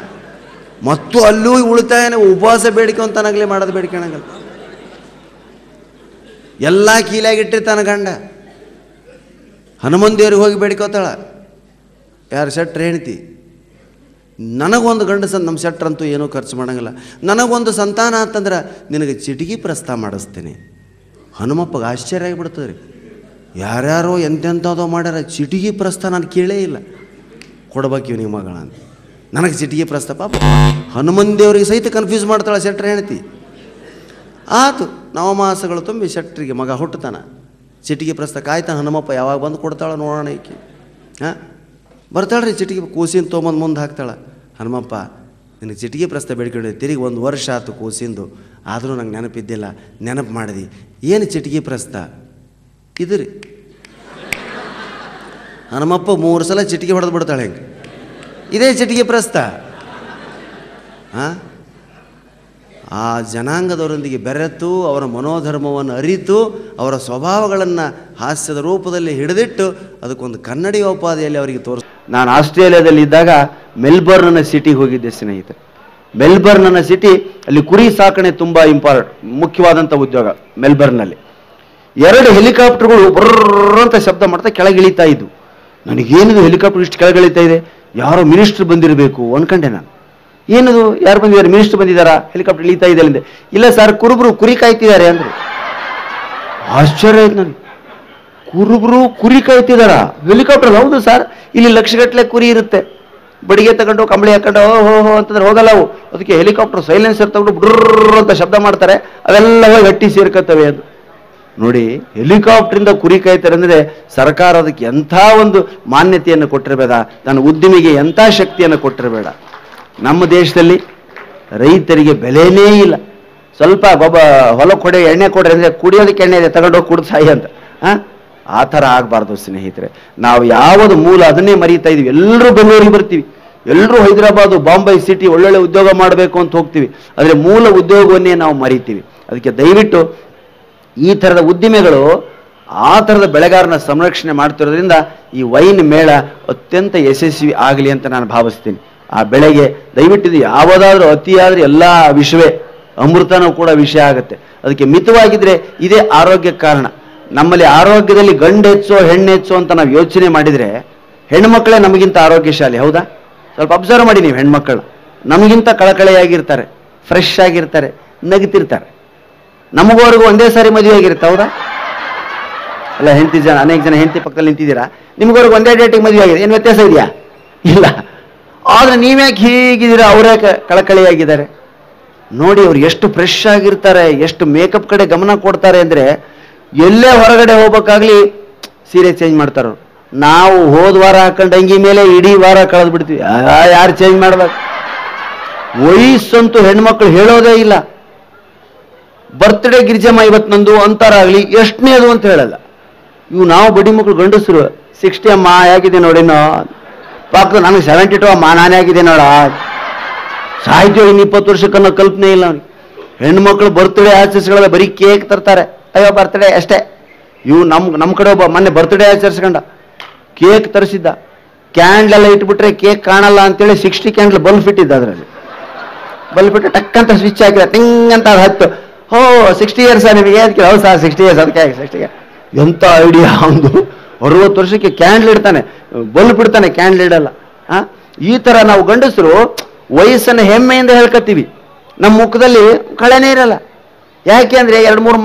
ಮತ್ತು ಅಲ್ಲೂ ಉಳಿತಾಯನ ಉಪವಾಸ ಬೇಡಿಕೊಂತನಾಗಲೇ ಮಾಡೋದು ಬೇಡಿಕೊಳಂಗಲ್ಲ ಎಲ್ಲ ಕೀಲಾಗಿಟ್ಟಿರ್ತಾನೆ ಗಂಡ. ಹನುಮನ್ ದೇವ್ರಿಗೆ ಹೋಗಿ ಬೇಡ್ಕೋತಾಳ. ಯಾರು ಶೆಟ್ರ್ ಹೆಣ್ತಿ ನನಗೊಂದು ಗಂಡಸ ನಮ್ಮ ಶೆಟ್ರಂತೂ ಏನೂ ಖರ್ಚು ಮಾಡೋಂಗಿಲ್ಲ. ನನಗೊಂದು ಸಂತಾನ ಅಂತಂದ್ರೆ ನಿನಗೆ ಚಿಟಿಗಿ ಪ್ರಸ್ತಾವ ಮಾಡಿಸ್ತೀನಿ. ಹನುಮಪ್ಪಗೆ ಆಶ್ಚರ್ಯ ಆಗಿಬಿಡ್ತದೆ ರೀ ಯಾರ್ಯಾರೋ ಎಂತೆಂಥದೋ ಮಾಡ್ಯಾರ, ಚಿಟಿಕಿ ಪ್ರಸ್ತಾ ನಾನು ಕೇಳೇ ಇಲ್ಲ. ಕೊಡ್ಬೇಕು ಇವನಿಗೆ ಮಗಳ ಅಂತ. ನನಗೆ ಸಿಟ್ಟಿಗೆ ಪ್ರಸ್ತಾಪ ಹನುಮನ್ ದೇವರಿಗೆ ಸಹಿತ ಕನ್ಫ್ಯೂಸ್ ಮಾಡ್ತಾಳೆ ಶೆಟ್ರ ಹೆಣ್ತಿ ಆತು, ನವಮಾಸಗಳು ತುಂಬಿ ಶೆಟ್ರಿಗೆ ಮಗ ಹುಟ್ಟುತ್ತಾನ. ಚಿಟಿಗೆ ಪ್ರಸ್ತಾಪ ಕಾಯ್ತಾನ ಹನುಮಪ್ಪ ಯಾವಾಗ ಬಂದು ಕೊಡ್ತಾಳೆ ನೋಡೋಣ ಈಕೆ. ಹಾಂ? ಬರ್ತಾಳ್ರಿ ಚಿಟಿಗೆ ಕೂಸಿನ ತೊಗೊಂಬಂದು ಮುಂದೆ ಹಾಕ್ತಾಳೆ. ಹನುಮಪ್ಪ, ನಿನಗೆ ಚಿಟಿಗೆ ಪ್ರಸ್ತ ಬೇಡ್ಕೊಂಡು ತಿರುಗಿ ಒಂದು ವರ್ಷ ಆತು ಕೂಸಿಂದು. ಆದರೂ ನಂಗೆ ನೆನಪಿದ್ದಿಲ್ಲ. ನೆನಪು ಮಾಡಿದೆ. ಏನು ಚಿಟಿಗೆ ಪ್ರಸ್ತ? ಇದು ರೀ ಹನುಮಪ್ಪ ಮೂರು ಸಲ ಚಿಟಿಕೆ ಹೊಡೆದು ಬಿಡ್ತಾಳೆ ಹೆಂಗೆ? ಇದೇ ಚಿಟಿಕೆ ಪ್ರಸ್ತ. ಹಾಂ ಆ ಜನಾಂಗದವರೊಂದಿಗೆ ಬೆರೆತು, ಅವರ ಮನೋಧರ್ಮವನ್ನು ಅರಿತು, ಅವರ ಸ್ವಭಾವಗಳನ್ನು ಹಾಸ್ಯದ ರೂಪದಲ್ಲಿ ಹಿಡಿದಿಟ್ಟು, ಅದಕ್ಕೊಂದು ಕನ್ನಡಿಯೋಪಾದಿಯಲ್ಲಿ ಅವರಿಗೆ ತೋರಿಸ ನಾನು ಆಸ್ಟ್ರೇಲಿಯಾದಲ್ಲಿ ಇದ್ದಾಗ ಮೆಲ್ಬರ್ನ್ನ ಸಿಟಿಗೆ ಹೋಗಿದ್ದೆ ಸ್ನೇಹಿತ ಮೆಲ್ಬರ್ನ್ನ ಸಿಟಿ, ಅಲ್ಲಿ ಕುರಿ ಸಾಕಣೆ ತುಂಬ ಇಂಪಾರ್ಟೆಂಟ್ ಮುಖ್ಯವಾದಂಥ ಉದ್ಯೋಗ ಮೆಲ್ಬರ್ನಲ್ಲಿ ಎರಡು ಹೆಲಿಕಾಪ್ಟರ್ಗಳು ಬರ್ರ ಅಂತ ಶಬ್ದ ಮಾಡ್ತಾ ಕೆಳಗಿಳಿತಾ ಇದ್ವು. ನನಗೇನಿದು ಹೆಲಿಕಾಪ್ಟರ್ ಇಷ್ಟು ಕೆಳಗಳಿತಾ ಇದೆ? ಯಾರೋ ಮಿನಿಸ್ಟರ್ ಬಂದಿರಬೇಕು ಅನ್ಕಂಡೆ ನಾನು. ಏನದು? ಯಾರು ಬಂದಿದ್ದಾರೆ? ಮಿನಿಸ್ಟರ್ ಬಂದಿದ್ದಾರಾ? ಹೆಲಿಕಾಪ್ಟರ್ ಇಳಿತಾ ಇದೆ ಅಲ್ಲಿಂದ. ಇಲ್ಲ ಸರ್ ಕುರುಬರು ಕುರಿ ಕಾಯ್ತಿದ್ದಾರೆ ಅಂದರು. ಆಶ್ಚರ್ಯ ಆಯ್ತು ನನಗೆ. ಕುರುಬರು ಕುರಿ ಕಾಯ್ತಿದಾರ ಹೆಲಿಕಾಪ್ಟರ್ ಹೌದು ಸರ್ ಇಲ್ಲಿ ಲಕ್ಷಗಟ್ಟಲೆ ಕುರಿ ಇರುತ್ತೆ. ಬಡಿಗೆ ತಗೊಂಡು ಕಂಬಳಿ ಹಾಕೊಂಡು ಹೋ ಹೋ ಅಂತಂದ್ರೆ ಹೋಗಲ್ಲ ಅವು. ಅದಕ್ಕೆ ಹೆಲಿಕಾಪ್ಟರ್ ಸೈಲೆನ್ಸರ್ ತಗೊಂಡು ಬ್ರರ್ ಅಂತ ಶಬ್ದ ಮಾಡ್ತಾರೆ. ಅವೆಲ್ಲ ಹೋಗಿ ಗಟ್ಟಿ ಸೇರ್ಕತ್ತವೆ ಅದು. ನೋಡಿ ಹೆಲಿಕಾಪ್ಟರಿಂದ ಕುರಿ ಕಾಯ್ತಾರೆ ಅಂದರೆ ಸರ್ಕಾರ ಅದಕ್ಕೆ ಎಂಥ ಒಂದು ಮಾನ್ಯತೆಯನ್ನು ಕೊಟ್ಟಿರಬೇಡ. ತನ್ನ ಉದ್ದಿಮೆಗೆ ಎಂಥ ಶಕ್ತಿಯನ್ನು ಕೊಟ್ಟಿರಬೇಡ. ನಮ್ಮ ದೇಶದಲ್ಲಿ ರೈತರಿಗೆ ಬೆಲೆನೇ ಇಲ್ಲ. ಸ್ವಲ್ಪ ಗೊಬ್ಬ ಹೊಲ ಕೊಡೆ, ಎಣ್ಣೆ ಕೊಡ್ರಿ ಅಂದರೆ ಕುಡಿಯೋದಕ್ಕೆ ಎಣ್ಣೆ ಇದೆ ತಗೊಂಡೋಗಿ ಕುಡ್ದು ಅಂತ. ಆ? ಆ ಥರ ಆಗಬಾರ್ದು ಸ್ನೇಹಿತರೆ. ನಾವು ಯಾವುದು ಮೂಲ ಅದನ್ನೇ ಮರೀತಾ ಇದೀವಿ. ಎಲ್ಲರೂ ಬೆಂಗಳೂರಿಗೆ ಬರ್ತೀವಿ. ಎಲ್ಲರೂ ಹೈದರಾಬಾದ್, ಬಾಂಬೈ ಸಿಟಿ ಒಳ್ಳೊಳ್ಳೆ ಉದ್ಯೋಗ ಮಾಡಬೇಕು ಅಂತ ಹೋಗ್ತೀವಿ. ಆದರೆ ಮೂಲ ಉದ್ಯೋಗವನ್ನೇ ನಾವು ಮರಿತೀವಿ. ಅದಕ್ಕೆ ದಯವಿಟ್ಟು ಈ ಥರದ ಉದ್ದಿಮೆಗಳು ಆ ಥರದ ಬೆಳೆಗಾರನ ಸಂರಕ್ಷಣೆ ಮಾಡ್ತಿರೋದ್ರಿಂದ ಈ ವೈನ್ ಮೇಳ ಅತ್ಯಂತ ಯಶಸ್ವಿ ಆಗಲಿ ಅಂತ ನಾನು ಭಾವಿಸ್ತೀನಿ. ಆ ಬೆಳೆಗೆ ದಯವಿಟ್ಟು ಇದು ಯಾವುದಾದ್ರೂ ಅತಿಯಾದ್ರೂ ಎಲ್ಲ ವಿಷವೇ ಅಮೃತನೂ ಕೂಡ ವಿಷಯ ಆಗುತ್ತೆ. ಅದಕ್ಕೆ ಮಿತವಾಗಿದ್ರೆ ಇದೇ ಆರೋಗ್ಯ ಕಾರಣ. ನಮ್ಮಲ್ಲಿ ಆರೋಗ್ಯದಲ್ಲಿ ಗಂಡು ಹೆಚ್ಚೋ ಹೆಣ್ಣು ಅಂತ ನಾವು ಯೋಚನೆ ಮಾಡಿದರೆ ಹೆಣ್ಮಕ್ಳೇ ನಮಗಿಂತ ಆರೋಗ್ಯಶಾಲಿ, ಹೌದಾ? ಸ್ವಲ್ಪ ಅಬ್ಸರ್ವ್ ಮಾಡಿ ನೀವು ಹೆಣ್ಮಕ್ಕಳು ನಮಗಿಂತ ಕಳಕಳೆಯಾಗಿರ್ತಾರೆ ಫ್ರೆಶ್ ಆಗಿರ್ತಾರೆ, ನಗ್ತಿರ್ತಾರೆ. ನಮಗೋರ್ಗೂ ಒಂದೇ ಸಾರಿ ಮದುವೆ ಆಗಿರುತ್ತೆ, ಹೌದಾ? ಅಲ್ಲ, ಹೆಂಡತಿ ಜನ, ಅನೇಕ ಜನ ಹೆಂಡತಿ ಪಕ್ಕದಲ್ಲಿ ನಿಂತಿದ್ದೀರಾ? ನಿಮ್ಗೋರ್ಗೂ ಒಂದೇ ಡೇಟಿಗೆ ಮದುವೆ ಆಗಿದೆ. ಏನು ವ್ಯತ್ಯಾಸ ಇದೆಯಾ? ಇಲ್ಲ. ಆದರೆ ನೀವ್ಯಾಕೆ ಹೀಗಿದ್ದೀರಾ? ಅವರೇ ಕಳಕಳಿಯಾಗಿದ್ದಾರೆ. ನೋಡಿ, ಅವ್ರು ಎಷ್ಟು ಫ್ರೆಶ್ ಆಗಿರ್ತಾರೆ, ಎಷ್ಟು ಮೇಕಪ್ ಕಡೆ ಗಮನ ಕೊಡ್ತಾರೆ ಅಂದರೆ ಎಲ್ಲೇ ಹೊರಗಡೆ ಹೋಗ್ಬೇಕಾಗ್ಲಿ ಸೀರೆ ಚೇಂಜ್ ಮಾಡ್ತಾರೆ ನಾವು ಹೋದ ವಾರ ಹಾಕೊಂಡು ಅಂಗಿ ಮೇಲೆ ಇಡೀ ವಾರ ಕಳೆದು ಬಿಡ್ತೀವಿ ಯಾರು ಚೇಂಜ್ ಮಾಡ್ಬೇಕು? ವಯಸ್ಸಂತೂ ಹೆಣ್ಮಕ್ಳು ಹೇಳೋದೇ ಇಲ್ಲ. ಬರ್ತ್ಡೇ ಗಿರಿಜಮ್ಮ ಇವತ್ತು ನಂದು ಅಂತಾರಾಗ್ಲಿ ಎಷ್ಟನೇದು ಅಂತ ಹೇಳಲ್ಲ. ಇವು ನಾವು ಬಡಿ ಮಕ್ಕಳು ಗಂಡಸರು ಸಿಕ್ಸ್ಟಿ ಅಮ್ಮ ಹೇಗಿದೆ ನೋಡಿನೋ ಪಾಕ ನನಗೆ ಸೆವೆಂಟಿ ಟು ಅಮ್ಮ ನಾನೇ ಆಗಿದೆ ನೋಡ. ಸಾಹಿತ್ಯ ಇನ್ನು ಇಪ್ಪತ್ತು ವರ್ಷಕ್ಕನ್ನೋ ಕಲ್ಪನೆ ಇಲ್ಲ ಅವ್ನಿಗೆ. ಹೆಣ್ಮಕ್ಳು ಬರ್ತ್ಡೇ ಆಚರಿಸ್ಕೊಳ್ಳೋದ ಬರೀ ಕೇಕ್ ತರ್ತಾರೆ. ಅಯ್ಯೋ ಬರ್ತ್ಡೇ ಅಷ್ಟೇ. ಇವು ನಮ್ಮ ನಮ್ಮ ಕಡೆ ಒಬ್ಬ ಮೊನ್ನೆ ಬರ್ತ್ಡೇ ಆಚರಿಸ್ಕೊಂಡ. ಕೇಕ್ ತರಿಸಿದ್ದ. ಕ್ಯಾಂಡ್ಲೆಲ್ಲ ಇಟ್ಬಿಟ್ರೆ ಕೇಕ್ ಕಾಣಲ್ಲ ಅಂತೇಳಿ ಸಿಕ್ಸ್ಟಿ ಕ್ಯಾಂಡ್ಲ್ ಬಲ್ಬ್ ಇಟ್ಟಿದ್ದ ಅದರಲ್ಲಿ. ಬಲ್ಬ್ ಇಟ್ಟು ಟಕ್ ಅಂತ ಸ್ವಿಚ್ ಹಾಕಿದ. ಟಿಂಗ್ ಅಂತ ಅದು ಹತ್ತು. ಹೋ ಸಿಕ್ಸ್ಟಿ ಇಯರ್ಸ್ ನಿಮಗೆ ಅದಕ್ಕೆ ಹೌದು ಸರ್ ಸಿಕ್ಸ್ಟಿ ಇಯರ್ಸ್ ಅದಕ್ಕೆ ಸಿಕ್ಸ್ಟಿ ಎಂಥ ಐಡಿಯಾ ಒಂದು? ಅರವತ್ತು ವರ್ಷಕ್ಕೆ ಕ್ಯಾಂಡ್ಲ್ ಇಡ್ತಾನೆ. ಬಲ್ಬ್ ಇಡ್ತಾನೆ ಕ್ಯಾಂಡ್ಲ್ ಇಡಲ್ಲ. ಆ? ಈ ತರ ನಾವು ಗಂಡಸರು ವಯಸ್ಸನ್ನು ಹೆಮ್ಮೆಯಿಂದ ಹೇಳ್ಕತ್ತೀವಿ. ನಮ್ಮ ಮುಖದಲ್ಲಿ ಕಳೆನೇ ಇರಲ್ಲ. ಯಾಕೆ ಅಂದರೆ, ಎರಡು, ಮೂರು